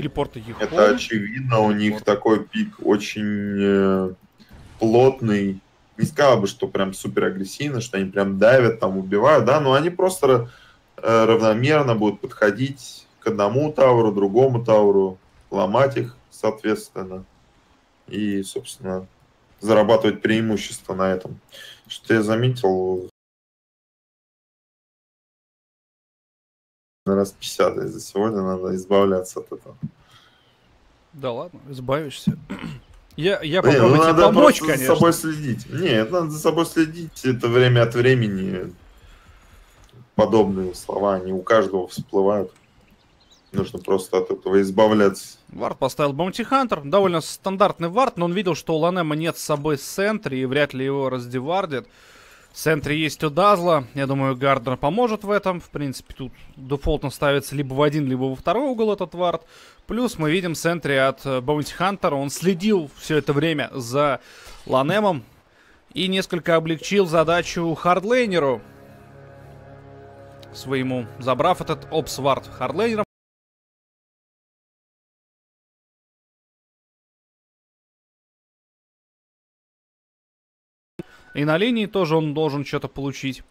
телепорта Ехо. Это очевидно, у них такой пик очень э, плотный. Не сказал бы, что прям супер агрессивно, что они прям давят, там убивают, да, но они просто э, равномерно будут подходить к одному тауру, другому тауру, ломать их, соответственно, и, собственно, зарабатывать преимущество на этом. Что я заметил, на раз 50 за сегодня надо избавляться от этого. Да ладно, избавишься. Я, я ну попробую тебе надо помочь, конечно. за собой следить. Нет, надо за собой следить. Это время от времени подобные слова, они у каждого всплывают. Нужно просто от этого избавляться. Вард поставил Баунти Хантер. Довольно стандартный вард, но он видел, что у Ланема нет с собой Сентри, и вряд ли его раздевардит. Sentry есть у Дазла. Я думаю, Гарднер поможет в этом. В принципе, тут дефолтно ставится либо в один, либо во второй угол этот вард. Плюс мы видим Sentry от Баунти Хантера. Он следил все это время за Ланмом. И несколько облегчил задачу хардлейнеру своему, забрав этот обс-вард хардлейнером. И на линии тоже он должен что-то получить.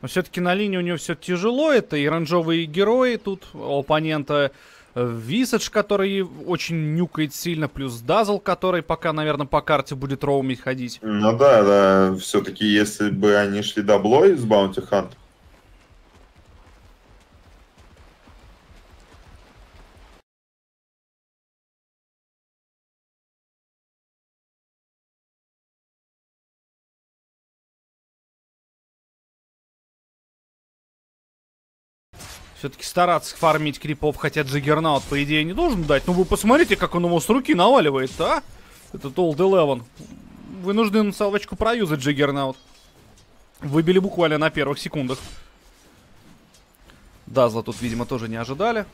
Но все-таки на линии у него все тяжело. Это и ранжовые герои тут у оппонента. Висадж, который очень нюкает сильно, плюс Дазл, который пока, наверное, по карте будет роумить ходить. Ну да, да, все-таки если бы они шли даблой с Баунти Хант, Все-таки стараться фармить крипов, хотя Джиггернаут, по идее, не должен дать. Ну вы посмотрите, как он ему с руки наваливает, а? Этот Old Eleven. Вынужден салвочку проюзать Джиггернаут. Выбили буквально на первых секундах. Дазла тут, видимо, тоже не ожидали.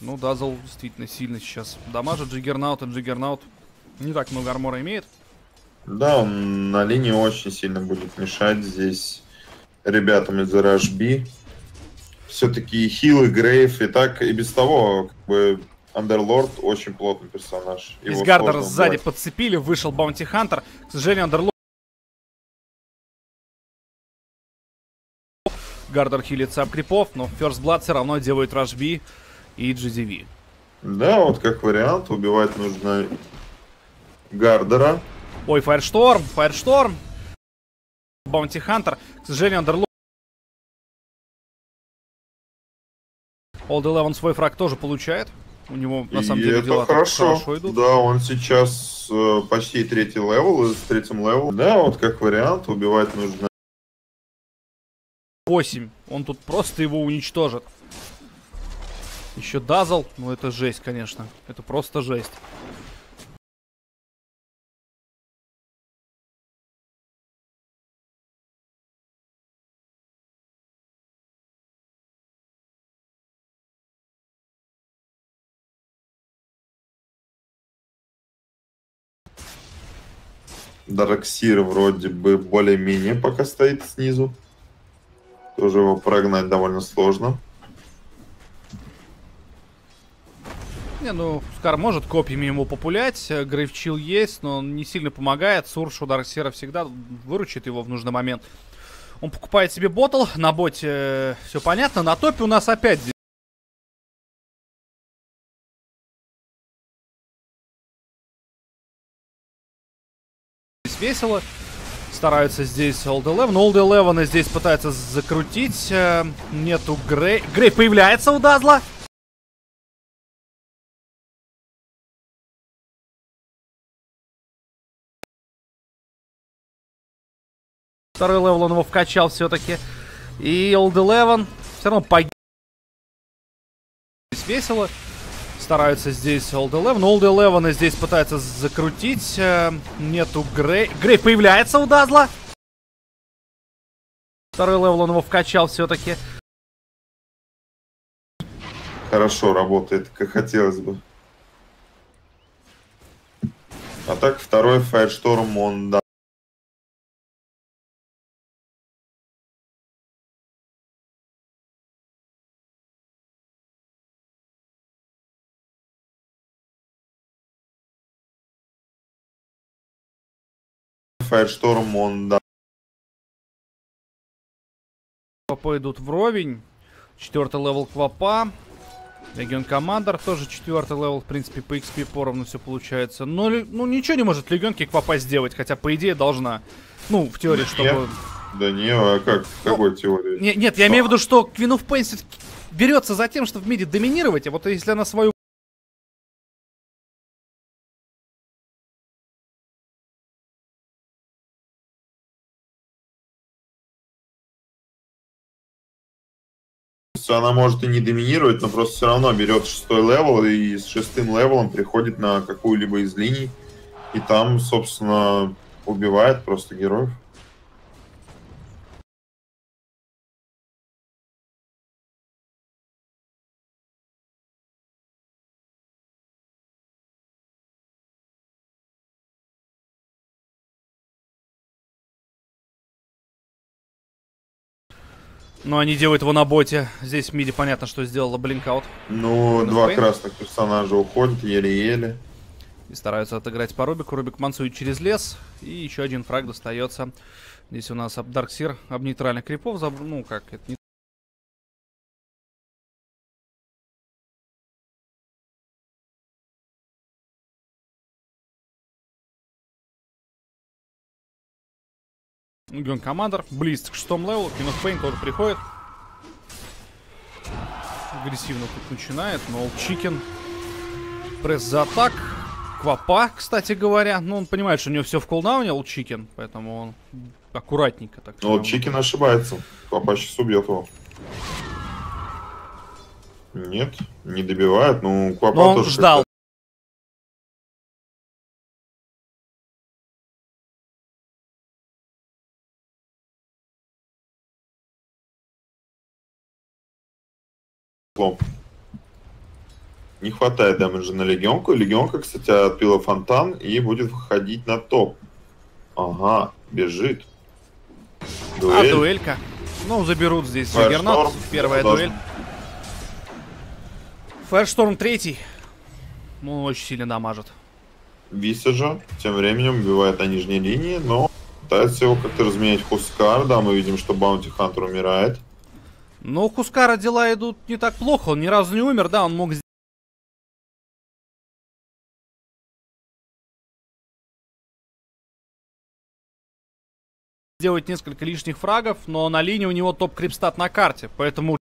Ну, Дазл действительно сильно сейчас дамажит Джиггернаута. Джиггернаут не так много армора имеет. да, он на линии очень сильно будет мешать здесь ребятам из RHB. Все-таки Хилл и Грейв и так и без того, как бы, Андерлорд очень плотный персонаж. Из Его Гардера сложно сзади убрать. подцепили, вышел Баунти Хантер. К сожалению, Андерлорд... Гардер хилится об крипов, но First Blood все равно делает Рашби и GDV. Да, вот как вариант, убивать нужно Гардера. Ой, Фаершторм, Фаершторм. Баунти Хантер. К сожалению, Андерлорд... Old Eleven свой фраг тоже получает. У него, на самом И деле, это дела хорошо. хорошо идут. Да, он сейчас э, почти третий level, с третьим level. Да, вот как вариант, убивать нужно 8. Он тут просто его уничтожит. Еще Дазл. Ну это жесть, конечно. Это просто жесть. Дарксир вроде бы более-менее пока стоит снизу. Тоже его прогнать довольно сложно. Не, ну, Скар может копьями ему популять. э, Грейвчил есть, но он не сильно помогает. Сурш у Дарксера всегда выручит его в нужный момент. Он покупает себе ботл. На боте все понятно. На топе у нас опять весело. Стараются здесь Old Eleven. Old Eleven здесь пытается закрутить. э, Нету Grave. Grave появляется у Дазла. Второй level он его вкачал все-таки. И Old Eleven все равно погиб. Весело. Стараются здесь Old Eleven. Old Eleven здесь пытается закрутить. э, Нету Грей. Грей появляется у Дазла. Второй level он его вкачал все-таки. Хорошо работает, как хотелось бы. А так второй Firestorm, он да, Firestorm, он, да, Квапа идут вровень. Четвертый level Квапа. Легион Командер тоже четвертый левел, в принципе, по XP поровну все получается. Но ну, ничего не может Легионки Квапа сделать, хотя, по идее, должна. Ну, в теории, чтобы... Да не, а как? В какой ну, теории? Не, нет, я имею в виду, что Queen of Pain берется за тем, чтобы в мире доминировать, а вот если она свою она может и не доминировать, но просто все равно берет шестой level и с шестым левелом приходит на какую-либо из линий. И там, собственно, убивает просто героев. Но они делают его на боте. Здесь в миде понятно, что сделала блинкаут. Ну, два Пейн. красных персонажа уходят еле-еле. И стараются отыграть по Рубику. Рубик мансует через лес. И еще один фраг достается. Здесь у нас Дарксир об нейтральных крипов. Заб... Ну, как, это не Ген Командер. Близ к шестому левелу. King of Pain тоже приходит. Агрессивно тут начинает. Но Чикен. Пресс за атак. Квапа, кстати говоря. Ну, он понимает, что у него все в кулдауне, Олд Чикен. Поэтому он аккуратненько так. Олд Чикен ошибается. Квапа сейчас убьет его. Нет, не добивает. Ну, Квапа Но он тоже ждал. Не хватает дэмэджа на легионку. Легионка, кстати, отпила фонтан и будет выходить на топ. Ага, бежит. Дуэль. А, дуэлька. Ну, заберут здесь Джаггернот. Первая Должен... дуэль. Фаершторм третий. Ну, очень сильно дамажит. Виса же тем временем убивает на нижней линии, но пытается его как-то разменять Хускар. Да, мы видим, что Баунти Хантер умирает. Но у Хускара дела идут не так плохо, он ни разу не умер, да, он мог сделать несколько лишних фрагов, но на линии у него топ-крипстат на карте, поэтому...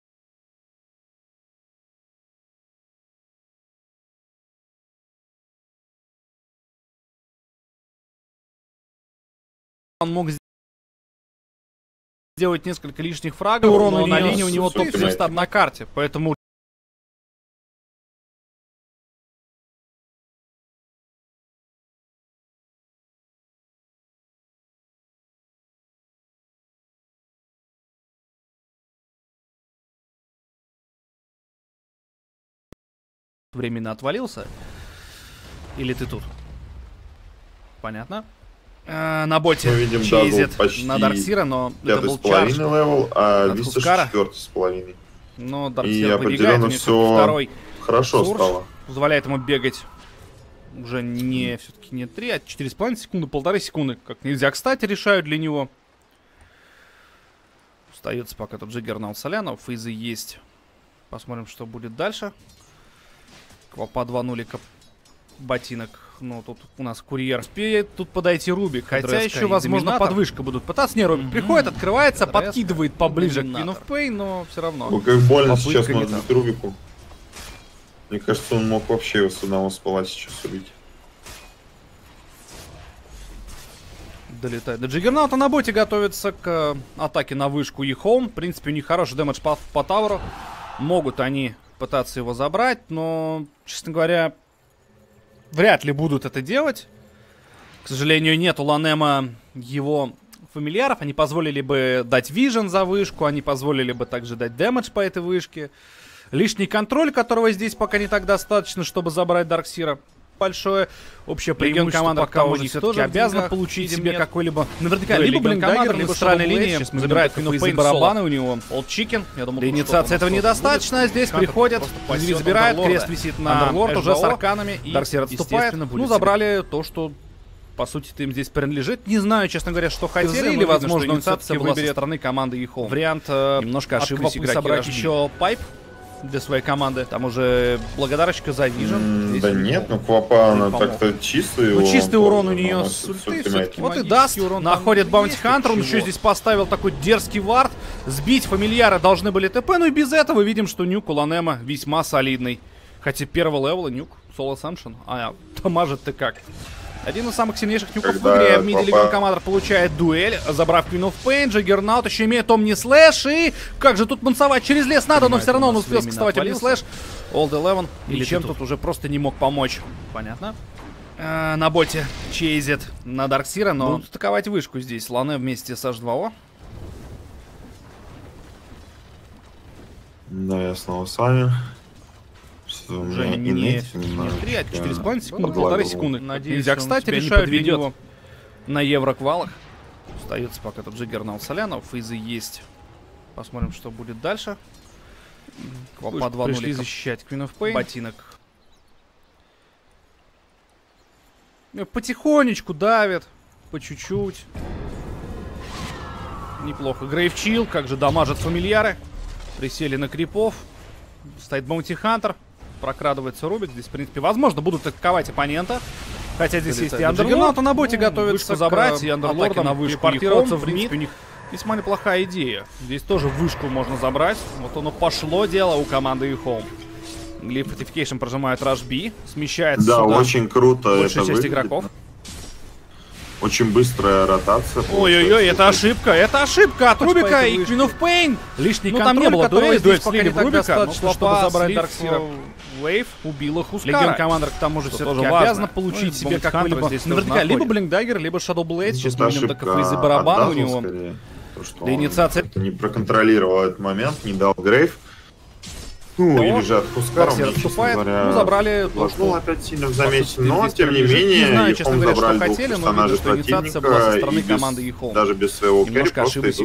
сделать несколько лишних фрагов, урона но на линии у него топ-крипстат на карте, поэтому... временно отвалился? Или ты тут? Понятно. Э, на боте Мы видим чейзит на Дарксира, но это был чарж левел, а Виста четвертый с половиной. Но Дарксир выбегает, у все второй хорошо сурж стало. Позволяет ему бегать уже не, все-таки не 3, а 4,5 секунды, полторы секунды. Как нельзя, кстати, решают для него. Остается пока тут Джиггернаут Солянов, фейзы есть. Посмотрим, что будет дальше. Квапа 2 нулика ботинок. Ну, тут у нас курьер. Успеет тут подойти Рубик. Хотя еще, возможно, подвышка будут пытаться. Не, Рубик mm-hmm. приходит, открывается, подкидывает поближе к Queen of Pain, но все равно. Ну, как больно сейчас может быть Рубику. Мне кажется, он мог вообще его с одного спала сейчас убить. Долетает до Джиггернаута. На боте готовится к э, атаке на вышку и В принципе, у них хороший дэмэдж по, по таверу. Могут они пытаться его забрать, но, честно говоря, вряд ли будут это делать. К сожалению, нет у Ланема его фамильяров. Они позволили бы дать вижен за вышку, они позволили бы также дать дэмэдж по этой вышке. Лишний контроль, которого здесь пока не так достаточно, чтобы забрать Дарксира большое общее преимущество команда пока у них все-таки обязана получить себе какой-либо... Наверняка либо блиндагер, либо стральная линия. Сейчас мы забирает из барабаны у него. Олд Чикен. Для инициации этого недостаточно. Здесь приходят, забирает, крест висит на Андерлорд уже с арканами. И, Дарксир отступает. Ну, забрали то, что по сути, им здесь принадлежит. Не знаю, честно говоря, что хотели, или, или, возможно, он со выберет стороны команды Ехом. Вариант э, Немножко ошиблись игроки собрать еще пайп для своей команды. Там уже благодарочка за Vision. Да нет, ну Квапа, она так-то чистый Ну, чистый урон у нее с ульты. Вот и даст. урон Находит Баунти Хантер. Он еще здесь поставил такой дерзкий вард. Сбить фамильяра должны были ТП. Ну и без этого видим, что нюк у Ланема весьма солидный. Хотя первого левела нюк, соло самшин. А дамажит ты как? Один из самых сильнейших нюков Когда в игре. В миде Легион Командер получает дуэль, забрав Queen of Pain, Джаггернаут еще имеет Омни Слэш. И как же тут мансовать через лес надо, но все равно он успел скастовать Омни. Слэш. Олд Eleven Или ничем тут тут? уже просто не мог помочь. Понятно. Э, на боте чейзит на Дарксира, но будут атаковать вышку здесь. Лане вместе с H2O. Да, я снова с вами. Уже не, не, немножечко 3, а 4,5 секунды, подлагивал. полторы секунды. Надеюсь, Нельзя, кстати, не решают подведет. него на Евроквалах. Остается пока тут Джиггернаут Солянов, фейзы есть. Посмотрим, что будет дальше. Пусть 2 пришли защищать Queen of Pain. Ботинок. Э, Потихонечку давит, по чуть-чуть. Неплохо. Грейв Чил, как же дамажат фамильяры. Присели на крипов. Стоит Баунти Хантер. Прокрадывается Рубик. Здесь, в принципе, возможно, будут атаковать оппонента. Хотя здесь есть и Андерлорд. на боте Ну, готовится вышку забрать. к, И Андерлордом атаке на вышку телепортироваться Ехом. в принципе, мид. у них Весьма неплохая идея. Здесь тоже вышку можно забрать. Вот оно пошло дело у команды Ехом. Глиф Fortification прожимает Rush B. Смещается Да, сюда очень круто большая это часть выглядит. игроков. Очень быстрая ротация. Ой-ой-ой, это ошибка, это ошибка от Рубика и. Queen of Pain. Лишний Ну там не контроль, было который дуэли, здесь дуэль пока слили не в так Рубика, но достаточно, Клопа чтобы забрать Дарксира. Вейв убила Хускара. Легион Командер к тому же все-таки тоже обязана получить Ну, себе какой-либо наверняка либо Блинкдаггер, либо Shadow Blade. Ну, Сейчас чисто мы видим ошибка только фейзы барабана у него. скорее. То, что Для инициации- не проконтролировал этот момент, не дал грейв. Ну, Но или же от Хускара, Дарксир мне, честно отступает. говоря, Ну, забрали то, что... опять сильно в замесе, но, тем не менее, Не знаю, честно говоря, что хотели, но видно, что инициация была со стороны команды Ехом. Даже без своего Немножко керри просто ошиблись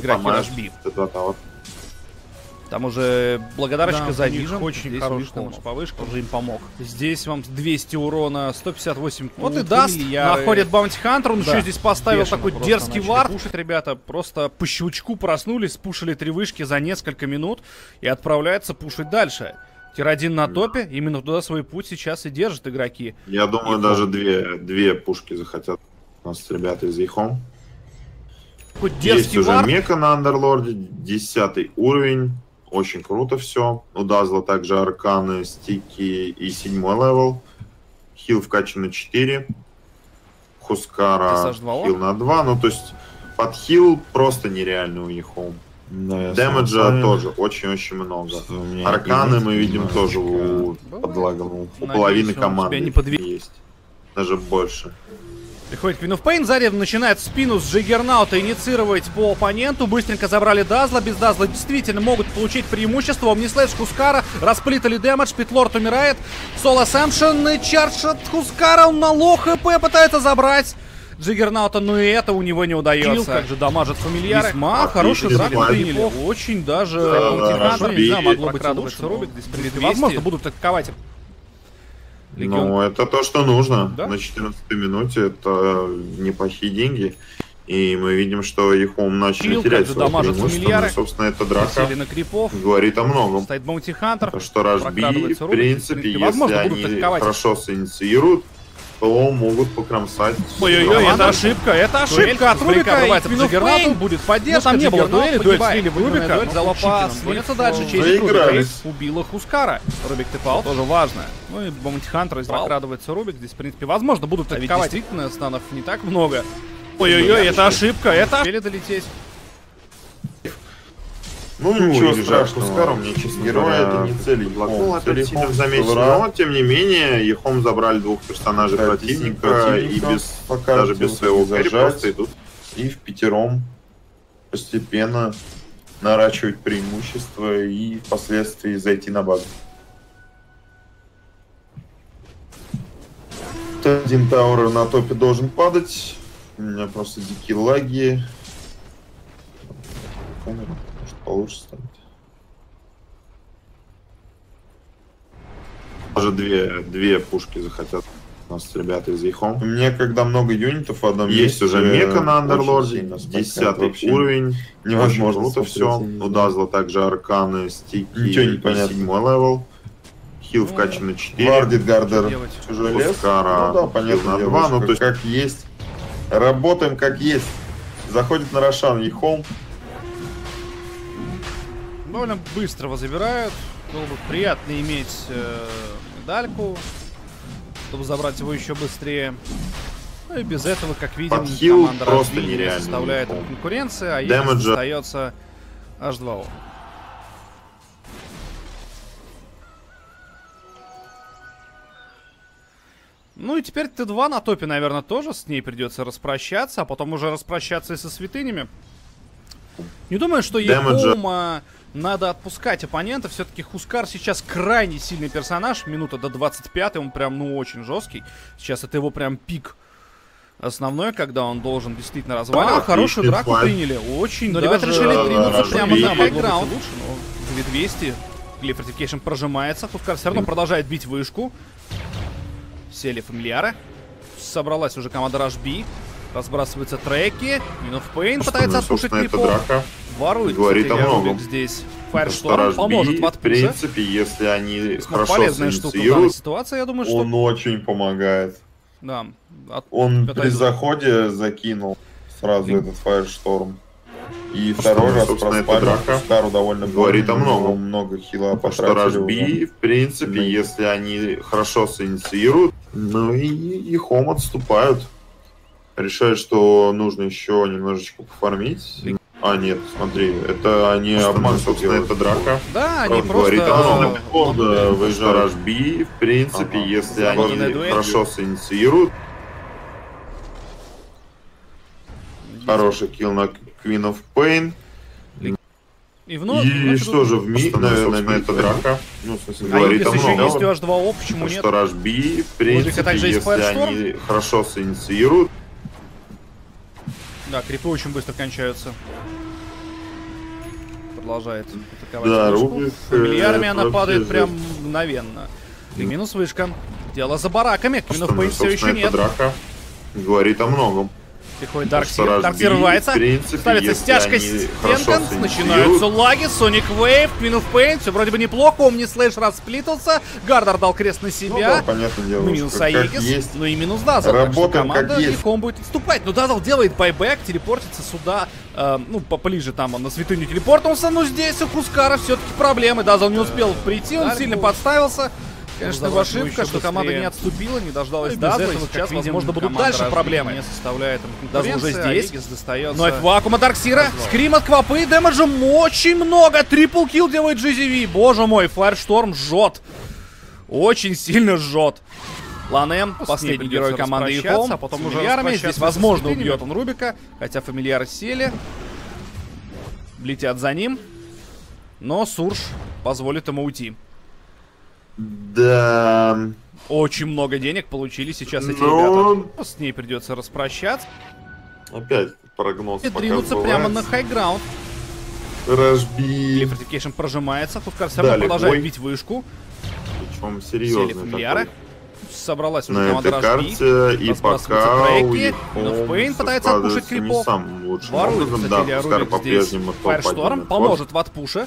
Там уже благодарочка Да, за у них Vision. очень Здесь хороший Vision damage по вышке, уже им помог. Здесь вам 200 урона, 158 Вот и даст. фамильяры. Находит Баунти Хантер, он Да, еще здесь поставил бешено такой дерзкий вард. пушить. ребята, просто по щелчку проснулись, спушили три вышки за несколько минут и отправляются пушить дальше. Tier-1 на топе, именно туда свой путь сейчас и держат игроки. Я думаю, EHOME. даже две, две пушки захотят у нас ребята из EHOME. Есть дерзкий уже вард. мека на Андерлорде, 10 уровень. Очень круто все. У Дазла также арканы, стики и седьмой левел. Хил вкачан на 4. Хускара TSH2O? хил на 2. Ну, то есть под хил просто нереальный у Ехом. Дэмэджа тоже очень-очень много. Арканы мы видим тоже у, подлаганул. У Надеюсь, половины команды не есть. Даже больше. Приходит Queen of Pain, Зарев начинает в спину с Джиггернаута инициировать по оппоненту. Быстренько забрали Дазла. Без Дазла действительно могут получить преимущество. Омнислэш Хускара. Расплитали дэмэдж. Питлорд умирает. Соло Сэмшн. и Чардж от Хускара. Он на лох ХП пытается забрать. Джиггернаута, но и это у него не удается. Килл, как же дамажит фамильяры. Весьма хороший драк приняли. Очень даже Да, Rush не знаю, могло быть лучше. Возможно, будут атаковать. Легион. Ну, это то, что нужно. Да? На 14 минуте это неплохие деньги. И мы видим, что Ехом начали Килл, терять свое преимущество. Ну, собственно, эта драка на крипов. говорит о многом. Стоит Баунти Хантер. То, что Рашби, в принципе, если они хорошо синициируют, то могут покромсать. Ой-ой-ой, это ошибка, это Дуэль ошибка от Рубика. отрывается и под Pain. будет Ну, поддержка. там не было дуэли, дуэль слили в Рубика. Дуэль Чикином слив, двигаться дальше. Через заигрались. Рубик убила Хускара. Рубик типал, тоже важно. Ну и Баунти Хантер Вау. прокрадывается Рубик. Здесь, в принципе, возможно, будут А ведь атаковать. Действительно, станов не так много. Ой-ой-ой, это ошибка, это... Успели долететь. Ну, Ну, ничего страшного. Скару мне, честно Героя говоря, это не цель. Блокнул Цель замесе, ковра. но, тем не менее, Ехом забрали двух персонажей Противник противника, и противника без, пока даже без своего зажать. керри просто идут. И в пятером постепенно наращивать преимущество и впоследствии зайти на базу. Один Тауэр на топе должен падать. У меня просто дикие лаги. Камера, получше станет. Даже две, две пушки захотят у нас ребята из Ехом. Мне, когда много юнитов в одном есть, уже мека на Андерлорде, 10 уровень, невозможно это все. У Дазла также арканы, стики, Ничего не понятно. 7 левел. Хил вкачан на 4. Вардит Гардер чужой лес. Пускара Ну да, понятно. на дело, два, что ну, то есть- как есть. Работаем как есть. Заходит на Рошан Ехом. Довольно быстро его забирают. Было бы приятно иметь э, медальку, чтобы забрать его еще быстрее. Ну и без этого, как видим, Подхил команда просто не нереальный составляет Ехом. конкуренции, а Дэмэджа- остается H2O. Ну и теперь Т2 на топе, наверное, тоже с ней придется распрощаться, а потом уже распрощаться и со святынями. Не думаю, что Ехома надо отпускать оппонента. Все-таки Хускар сейчас крайне сильный персонаж. Минута до 25, он прям, ну, очень жесткий. Сейчас это его прям пик основной, когда он должен действительно разваливать. Так, Хорошую драку приняли. Очень Но даже ребята решили двинуться Рашби. прямо на хайграунд. лучше, но 2200. Глифортификейшн прожимается. Хускар все равно продолжает бить вышку. Сели фамильяры. Собралась уже команда Рашби. Разбрасываются треки. Минут Пейн пытается эта крипов. Ворует, говорит кстати, о многом. Здесь. Что Фаершторм поможет Рашби, в в отпуше. принципе, если они хорошо Полезная штука в данной ситуации, я думаю, что... Он очень помогает. Да. От- Он Это при заходе закинул сразу И- этот Фаершторм. И Что, второй раз проспали. Стару довольно говорит о многом. Много хила что потратили Рашби, уже. в принципе, Да. если они хорошо синициируют, ну и, и Хом отступают. Решают, что нужно еще немножечко пофармить. А, нет, смотри, это они обман, собственно, это драка. Да, они Он говорит просто... о многом. э, Хода выезжает Рашби, в принципе, Ага. если они дуэль. хорошо синициируют. Хороший килл на Queen of Pain. И вновь... и вновь что же, в мид, наверное, это драка. Ну, в смысле, А говорит если о еще есть многом. у H2O, почему Потому нет? что Рашби, в принципе, есть если Firestorm. они хорошо синициируют, Да, крипы очень быстро кончаются. Продолжает атаковать да, вышку. Рубик... э, Фамильярами она вообще падает жесть. прям мгновенно. И минус вышка. Дело за бараками. Квинов Пейн все еще нет. драка говорит о многом. Приходит Потому что Дарксир. Рашби, Дарксир рвается. в принципе, Ставится стяжка синициируют, Начинаются лаги. Соник Вейв. Квинов Пейн. Все вроде бы неплохо. Омни Слэш расплитался. Гардер дал крест на Ну да, себя. понятное дело. Ну, минус как Аегис, ну и минус Дазл. Так что Работаем как команда есть. легко будет отступать. Но Дазл делает байбек, телепортится сюда, э, ну, поближе там он на святыню телепортнулся, но здесь у Хускара все-таки проблемы. Дазл не успел прийти, он сильно подставился. Конечно, его его ошибка, что команда не отступила, не дождалась Ну и сейчас, видим, возможно, будут дальше проблемы. не составляет Дазл уже здесь. достается. Но это вакуум от Дарксира. Скрим от Квапы, дэмэджем очень много. Трипл килл делает GZV. Боже мой, Фаершторм жжет. Очень сильно жжет. LaNm, последний герой команды EHOME, а потом уже. Здесь, Здесь, возможно, возможно, убьет он Рубика, хотя фамильяры сели. Летят за ним. Но Surge позволит ему уйти. Да, Очень много денег получили сейчас эти Ну, ребята. С ней придется распрощаться. опять прогноз И двинуться прямо на high ground. Rush B, fortification прожимается. Хускар все равно Да, продолжает бить вышку. причем Сели фамильяры. такой. Собралась уже На команда этой карте, и пока треки. у Но Ехом Пейн пытается отпушить крипов. образом, кстати, да, Рубик здесь. по-прежнему топ-1 Фаершторм поможет в отпуше.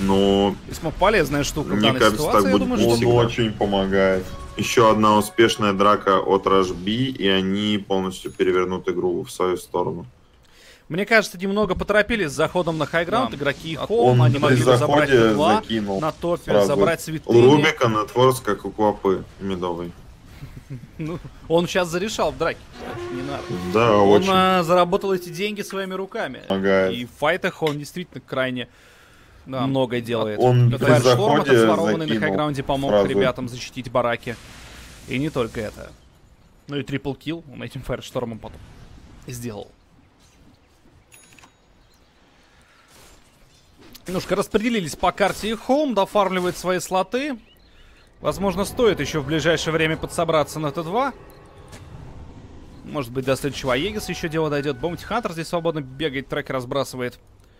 Но Весьма полезная штука Мне кажется, ситуации. так будет думаю, Он всегда. очень помогает. еще одна успешная драка от Рашби, и они полностью перевернут игру в свою сторону. Мне кажется, немного поторопились с заходом на хайграунд. Да. Игроки Он Хоум, они могли бы забрать два закинул. на топе, сразу. забрать У святыни. Рубика нетворс как у Квапы медовый. Ну, он сейчас зарешал в драке, не надо. Да, Он очень. а, заработал эти деньги своими руками. Помогает. И в файтах он действительно крайне Да. много делает. Он при заходе это сворованный на хайграунде помог сразу. ребятам защитить бараки. И не только это. Ну и трипл килл он этим Фаерштормом потом сделал. Немножко распределились по карте и Холм, дофармливает свои слоты. Возможно, стоит еще в ближайшее время подсобраться на Т2. Может быть, до следующего Аегис еще дело дойдет. Бомти Хантер здесь свободно бегает, треки разбрасывает.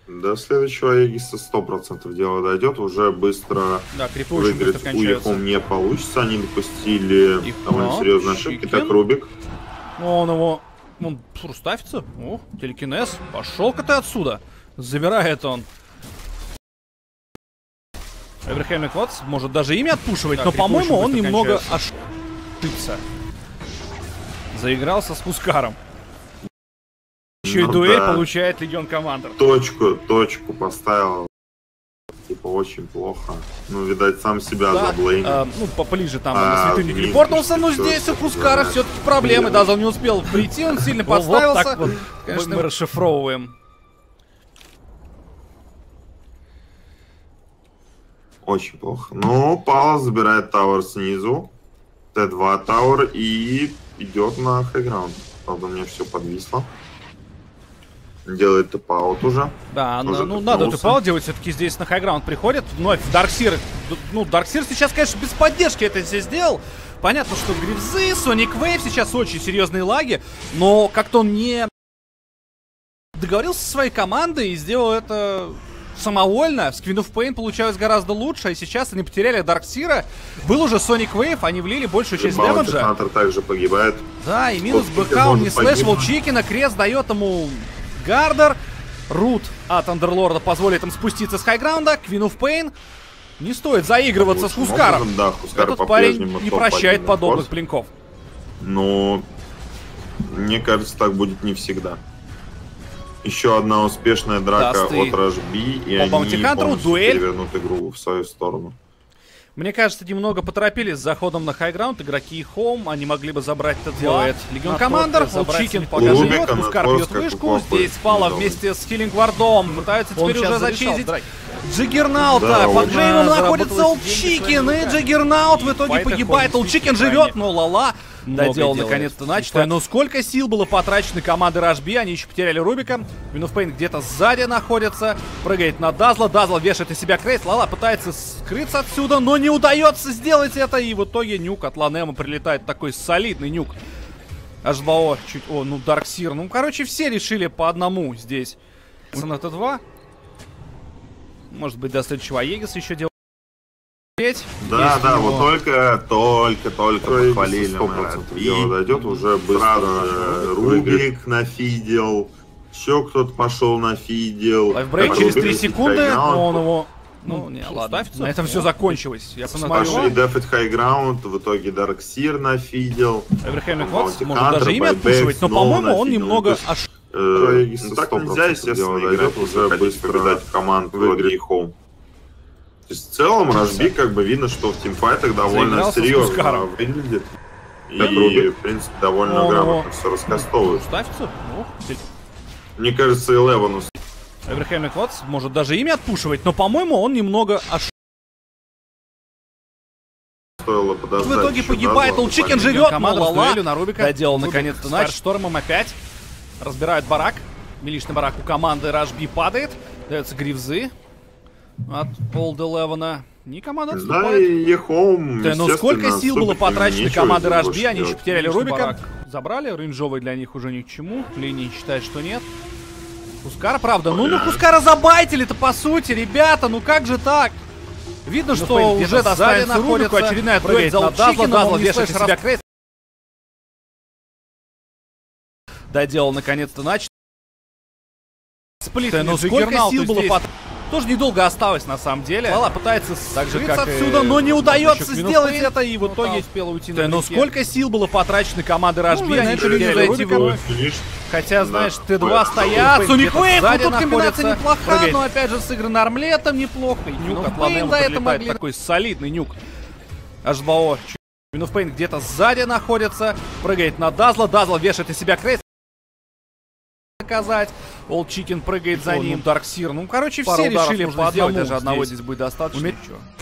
До следующего Эгиса 100% дело дойдет, уже быстро да, выиграть у Ехом не получится, они допустили Их, довольно но, серьезные ошибки, так Рубик. Он его, он ставится, о, телекинез, пошел-ка ты отсюда, забирает он. Эверхэмик Ватс может даже ими отпушивать, да, но, по-моему, он немного ошибся. Заигрался с Хускаром. Еще ну, и дуэль да. получает Легион Командер. Точку, точку поставил. Типа очень плохо. Ну, видать, сам себя да, заблейнил. А, ну, поближе там а, на святыник репортнулся, но здесь у Хускара да. все-таки проблемы. Даже он не успел прийти, он сильно подставился. Вот так вот Конечно, мы расшифровываем. Очень плохо. Ну, Пала забирает Тауэр снизу. Т2 Тауэр и идет на хайграунд. Правда, у меня все подвисло. Делает тэп-аут уже. Да, уже ну, надо тэп делать, все-таки здесь на хайграунд приходит. Вновь Дарксир. Ну, Дарксир сейчас, конечно, без поддержки это здесь сделал. Понятно, что Грифзы, Соник Вейв сейчас очень серьезные лаги, но как-то он не договорился со своей командой и сделал это самовольно. С Queen of Pain получалось гораздо лучше, а сейчас они потеряли Дарксира. Был уже Sonic Wave, они влили большую часть дэмэджа. Хантер также погибает. Да, и минус БК, он не слэшвал Чикина, крест дает ему Гардер. Рут от Андерлорда позволит им спуститься с хайграунда. Queen of Pain не стоит заигрываться Лучшим с Хускаром. Образом, да, Хускар Этот парень не прощает подобных форс. блинков. Но мне кажется, так будет не всегда. Еще одна успешная драка Даст от Рашби, и они полностью дуэль. перевернут игру в свою сторону. Мне кажется, немного поторопились с заходом на хайграунд. Игроки Home, они могли бы забрать этот делает. Легион Командер, Чикен пока живет, Пускар бьет вышку. Здесь спала вместе с Хиллинг Вардом. Пытаются теперь уже зачизить Джиггернаута. Да, Под Джеймом находится Олчикин, и Джиггернаут в итоге погибает. Олчикин живет, но Лала доделал наконец-то начатое. Но сколько сил было потрачено команды Рашби, они еще потеряли Рубика. Винуфпейн где-то сзади находится, прыгает на Дазла, Дазла вешает из себя крейс, Лала пытается скрыться отсюда, но не удается сделать это, и в итоге нюк от Ланема прилетает такой солидный нюк. H2O чуть... О, ну Дарксир. Ну, короче, все решили по одному здесь. СНТ 2. Может быть, до следующего Аегиса еще делать. Да, да, вот только, только, только похвалили Дело дойдет уже быстро. Рубик нафидел. Еще кто-то пошел нафидел. Лайфбрейк через 3 секунды, но он его... Ну, ну не, ладно, ставится. на этом все закончилось. Я посмотрю. Пошли Дефет Хайграунд, в итоге Дарксир нафидел. Эверхэмик Вотс может даже имя отпушивать, но, по-моему, он немного аж... Э, ну, так нельзя, естественно, играть уже быстро дать команд в игре Home. То есть в целом Рашби как бы видно, что в тимфайтах довольно серьезно выглядит. И, в принципе, довольно О, грамотно все раскастовывает. Ставится? Ну, Мне кажется, Элевану... Эверхэмик Ватс может даже имя отпушивать, но, по-моему, он немного. Стоило подождать. В итоге погибает, Улчикен живет, но Лала на Рубика. Доделал наконец-то нач. Штормом опять. Разбирают барак. Милишный барак у команды Рашби падает. Дается грифзы от Олд Элевена. Не команда отступает. Да, и Ехом, Да, но сколько сил было потрачено команды Рашби, они еще потеряли Рубика. Барак. Забрали, рейнджовый для них уже ни к чему. Линии считает, что нет. Хускар, правда. Ну, ну Хускара забайтили-то, по сути, ребята, ну как же так? Видно, ну, что уже достанется Рубику, очередная дуэль за Дазла, Дазла вешает себя крейс. Доделал наконец-то нач. Сплит, но сколько сил было потрачено? Тоже недолго осталось, на самом деле. Лала пытается так же, как отсюда, но не удается сделать это, и в итоге успела уйти на Но сколько сил было потрачено команды Рашби, они начали зайти в Хотя, знаешь, Т2 стоят, Соник Вейв, ну тут комбинация неплоха, но опять же сыгран армлетом неплохо. Нюк от Ланема это могли. Такой солидный нюк. H2O. Винуфпейн где-то сзади находится, прыгает на Дазла, Дазла вешает из себя крейс наказать. Олд Чикен прыгает за О, ним. Ну, Дарксир. Ну, короче, Пару все решили по одному. Даже одного здесь будет достаточно.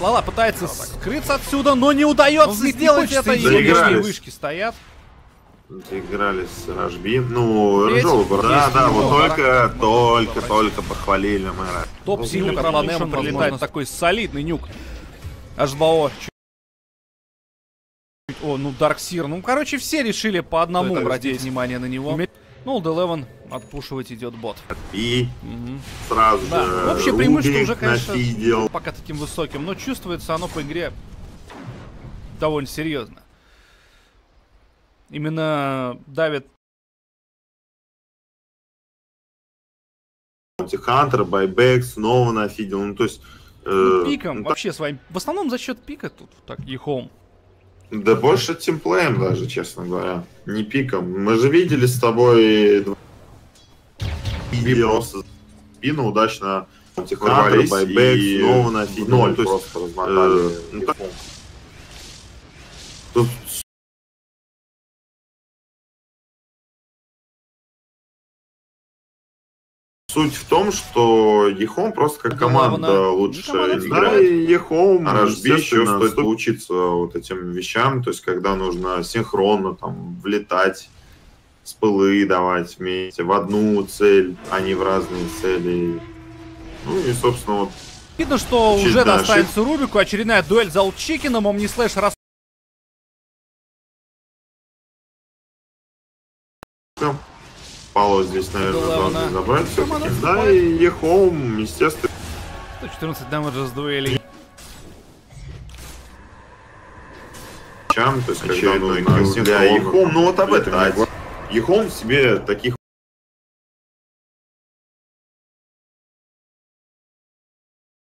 Лала пытается скрыться отсюда, но не удается но сделать не это. И вышки стоят. Играли с Рашби. Ну, Ржовый Да, да, вот только, только, только похвалили мэра. Топ сильно Карланем пролетает такой солидный нюк. H2O. О, ну Дарксир. Ну, короче, все решили по одному обратить внимание на него. Ну, Олд Элевен Отпушивать идет бот. И Мгм. сразу Да, же общее преимущество уже, конечно, нафидел. пока таким высоким, но чувствуется оно по игре довольно серьезно. Именно давит Хантер, байбек, снова нафидел. Ну, то есть... э, ну, пиком ну, вообще своим. В основном за счет пика тут так ехом. Да больше тимплеем даже, честно говоря. Не пиком. Мы же видели с тобой два видео с спину удачно Ворвались байбек, и снова в нафидел. ноль Ну, то есть, размотали. э, ну, так- Тут Суть в том, что Ехом просто как команда Главное, лучше команда играет. и Ехом, А естественно, еще стоит стоит- поучиться вот этим вещам, то есть когда нужно синхронно там влетать, с пылы давать вместе в одну цель, а не в разные цели. Ну и, собственно, вот Видно, что уже Очередная достанется Рубику. Очередная дуэль за Чикином. Омни Слэш раз Пало здесь, наверное, должны забрать. Команда Да, и Ехом, естественно, 114 дамаджа с дуэлей. чем, то есть когда нужно для Ехом. Ну вот об этом. Ехом себе таких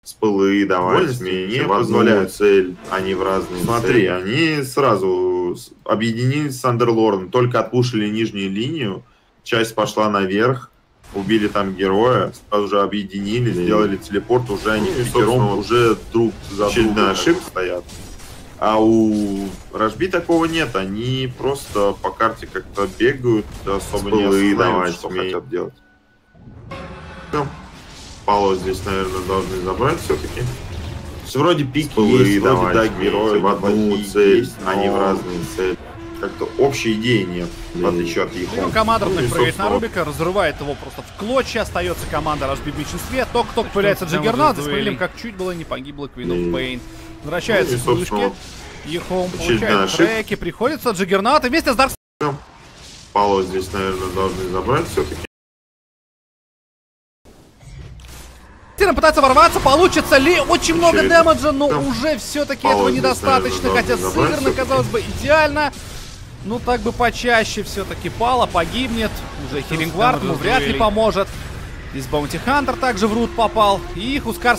с пылы давать мне не не позволяют цель, не в разные Смотри, цели. они сразу объединились с Андерлордом, только отпушили нижнюю линию, часть пошла наверх, убили там героя, сразу же объединились, И- сделали телепорт, уже они Ну пятером уже друг за другом ошибка. стоят. А у Рожби такого нет, они просто по карте как-то бегают, особо С не давать что умеют. хотят делать. Ну, Пало здесь, наверное, должны забрать все-таки. Вроде пики пылы есть, вроде давать да, герои в одну цель, есть, а не в но- разные цели. Как-то общей идеи нет, в отличие от Ну, Ехом. команда Ну проверяет на Рубика, разрывает его просто в клочья. Остается команда Рашби в меньшинстве. Ток-ток появляется Джиггернат. дуэли. как чуть было не погибла Queen of Pain. Возвращается Ну и, к вышке. собственно, Ехом получает ошибка. треки. Приходится Джиггернат. И вместе с Дарк Пало здесь, наверное, должны забрать все-таки. Сильно пытается ворваться, получится ли? Очень много Очередно. дэмэджа, но Там уже все-таки этого недостаточно, наверное, хотя сыграно, казалось бы, идеально. Ну, так бы почаще все-таки пало, погибнет. Уже Хиллингвард ему вряд ли поможет. Здесь Баунти Хантер также в рут попал. И Хускар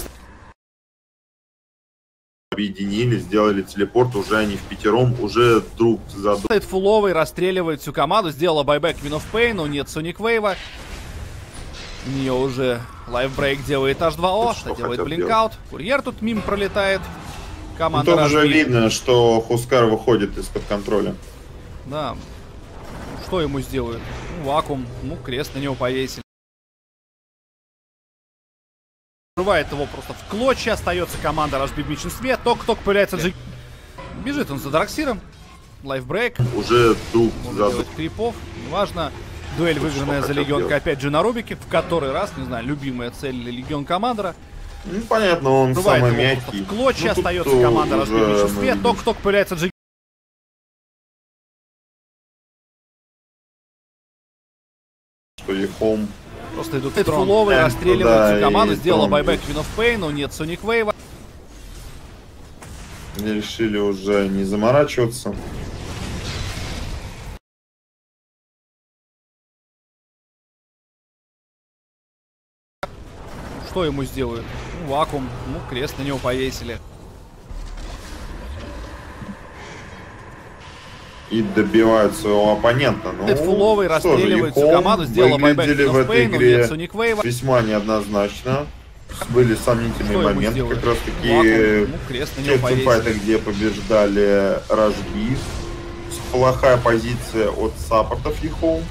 Объединили, сделали телепорт, уже они в пятером, уже друг за другом. стоит фуловый, расстреливает всю команду. Сделала байбек Queen of Pain, но нет Соник Вейва. Нее уже лайфбрейк делает H2O, Тут что делает блинкаут. Курьер тут мимо пролетает. Ну, Команда тут уже видно, что Хускар выходит из-под контроля. Да. Что ему сделают? Ну, вакуум. Ну, крест на него повесили. Рывает его просто в клочья. Остается команда Рашби в меньшинстве. Ток-ток появляется Джи... Бежит он за Дарксиром. Лайфбрейк. Уже за делать крипов. Неважно. Дуэль Тут выигранная за Легионка делать? опять же на Рубике. В который раз, не знаю, любимая цель Легион Командера. Ну, понятно, он Рывает самый мягкий. в клочья. Ну, Остается команда Рашби в меньшинстве. видим, Ток-ток появляется Джи... Ехом Просто идут фуловые, Да, расстреливают всю команду. Сделала байбек. Queen of Pain, но нет Соник Вейва. решили уже не заморачиваться. Что ему сделают? Ну, вакуум. Ну, крест на него повесили. И добивают своего оппонента. Ну, Этот фуловый что же, расстреливает всю команду. Байбек выглядели в этой но игре весьма неоднозначно. Были сомнительные Что моменты, как раз таки те файты, где побеждали Рожби. Плохая позиция от саппортов Ехом.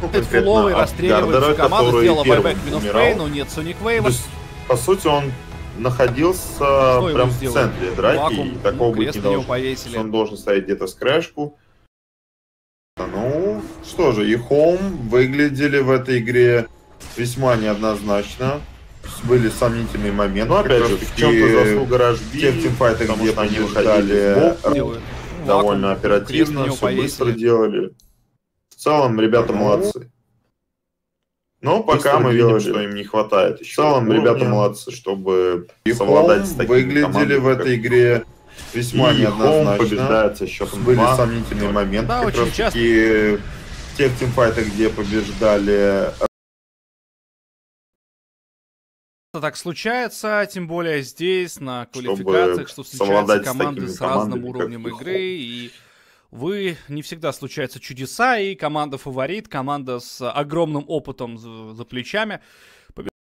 Ну, Этот конкретно фуловый от расстреливает Гардера, всю команду. первым байбек. Pain, но нет Соник Вейва. есть, по сути, он находился прям в центре драки, Вакуум. и такого Ну, быть не должно. Он должен стоять где-то с крашку. Ну, что же, Ехом выглядели в этой игре весьма неоднозначно. Были сомнительные моменты. Но опять же, в чем-то заслуга Рожби. В тех тимфайтах, где побеждали. Ну, довольно на оперативно, все быстро повесили. делали. В целом, ребята Ну, молодцы. Но пока мы видим, что им не хватает. Еще в целом, уровня. ребята молодцы, чтобы и совладать с такими выглядели в этой игре весьма и неоднозначно. побеждается счетом Были 2. сомнительные моменты. Да, как очень часто. Тех тимфайтах, где побеждали так случается, тем более здесь, на квалификациях, что встречаются команды с, с разным уровнем игры, и вы не всегда случаются чудеса, и команда фаворит, команда с огромным опытом за, за плечами,